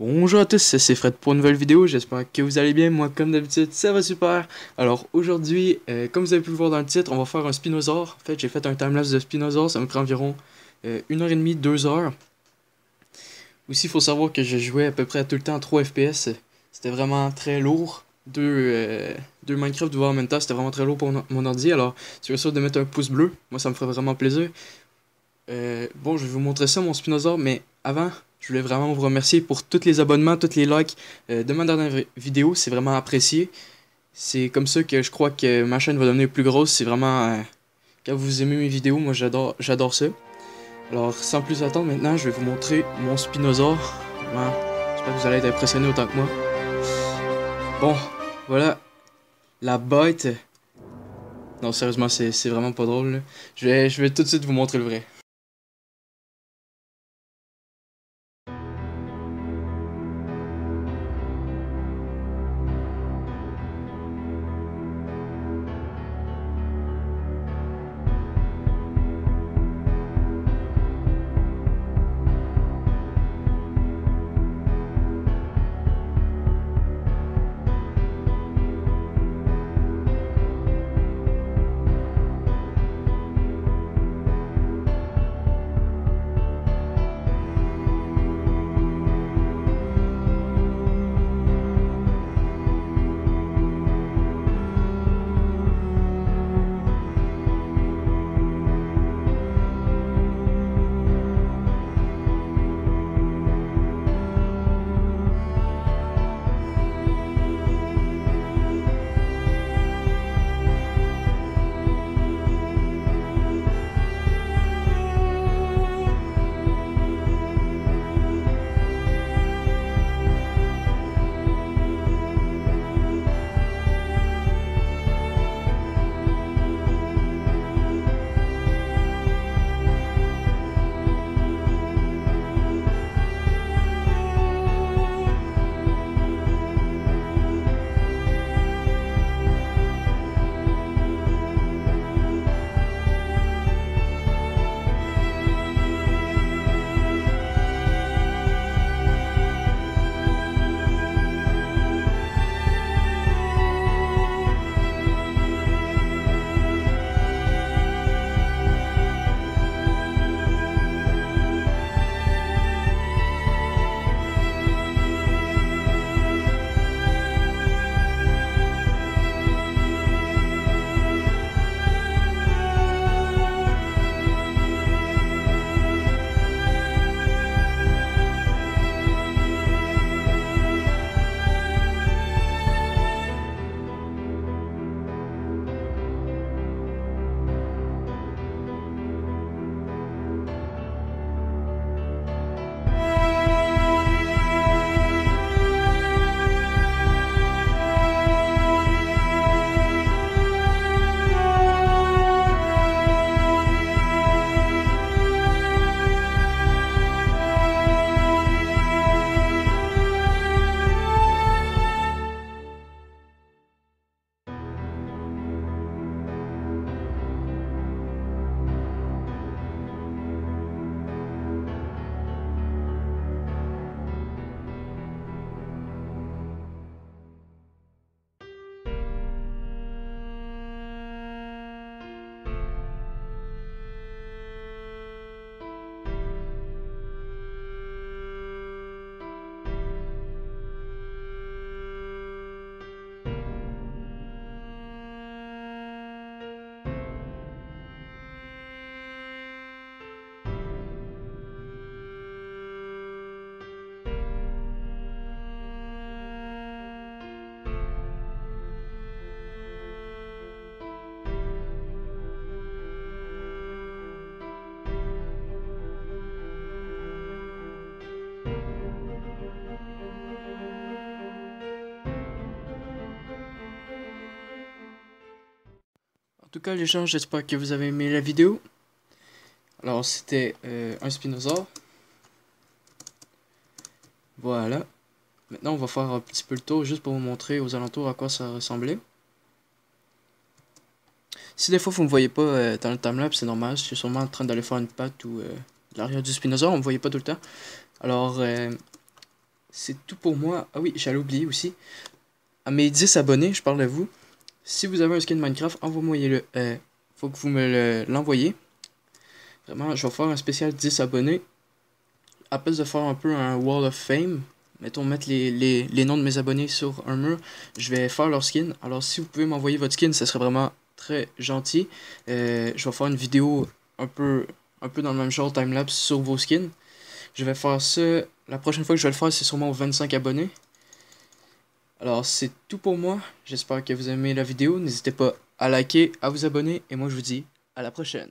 Bonjour à tous, c'est Fred pour une nouvelle vidéo, j'espère que vous allez bien, moi comme d'habitude ça va super. Alors aujourd'hui, euh, comme vous avez pu le voir dans le titre, on va faire un Spinosaur. En fait j'ai fait un timelapse de Spinosaur, ça me prend environ euh, 1h30, 2h. Aussi il faut savoir que je jouais à peu près tout le temps à 3 FPS, c'était vraiment très lourd. Deux, euh, deux Minecraft de en même temps, c'était vraiment très lourd pour mon ordi, alors c'est sûr de mettre un pouce bleu, moi ça me ferait vraiment plaisir. Euh, bon, je vais vous montrer ça mon Spinosaur, mais avant, je voulais vraiment vous remercier pour tous les abonnements, tous les likes euh, de ma dernière vidéo. C'est vraiment apprécié. C'est comme ça que je crois que ma chaîne va devenir plus grosse. C'est vraiment... Euh, quand vous aimez mes vidéos, moi j'adore j'adore ça. Alors, sans plus attendre, maintenant, je vais vous montrer mon Spinosaur. J'espère que vous allez être impressionnés autant que moi. Bon, voilà. La bête. Non, sérieusement, c'est vraiment pas drôle. Je vais tout de suite vous montrer le vrai. En tout cas les gens, j'espère que vous avez aimé la vidéo. Alors c'était euh, un Spinosaur. Voilà. Maintenant on va faire un petit peu le tour juste pour vous montrer aux alentours à quoi ça ressemblait. Si des fois vous ne me voyez pas euh, dans le timelapse, c'est normal. Je suis sûrement en train d'aller faire une patte ou euh, l'arrière du Spinosaur, on ne me voyait pas tout le temps. Alors c'est tout pour moi. Ah oui, j'allais oublier aussi. À mes 10 abonnés, je parle de vous. Si vous avez un skin Minecraft, envoyez-moi le. Euh, faut que vous me l'envoyez. Vraiment, je vais faire un spécial 10 abonnés. À place de faire un peu un Wall of Fame, mettons mettre les, noms de mes abonnés sur un mur, je vais faire leur skin. Alors si vous pouvez m'envoyer votre skin, ça serait vraiment très gentil. Euh, je vais faire une vidéo un peu, un peu dans le même genre timelapse sur vos skins. Je vais faire ça, la prochaine fois que je vais le faire, c'est sûrement aux 25 abonnés. Alors c'est tout pour moi, j'espère que vous aimez la vidéo, n'hésitez pas à liker, à vous abonner, et moi je vous dis à la prochaine.